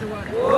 duvarı.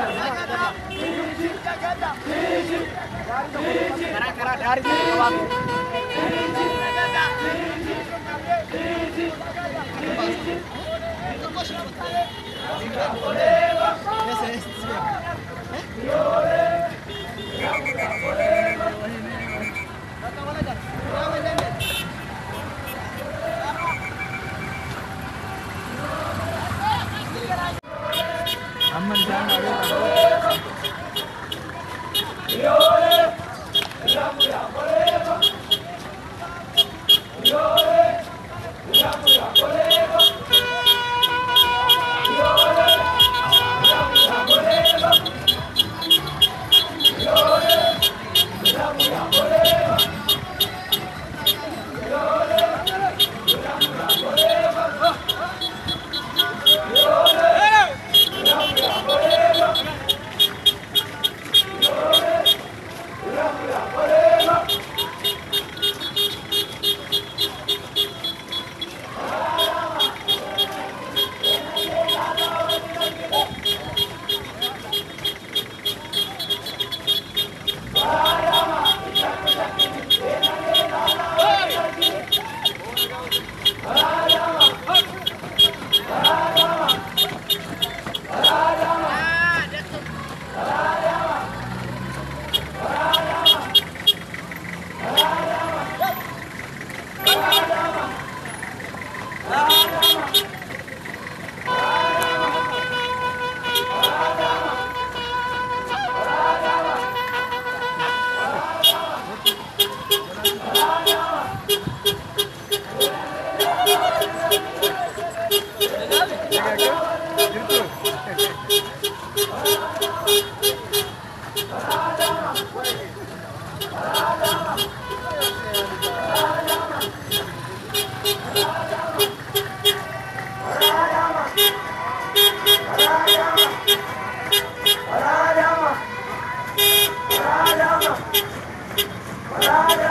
Kara-kara dari Bawang. Terima kasih. Bravo!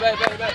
bye bye bye.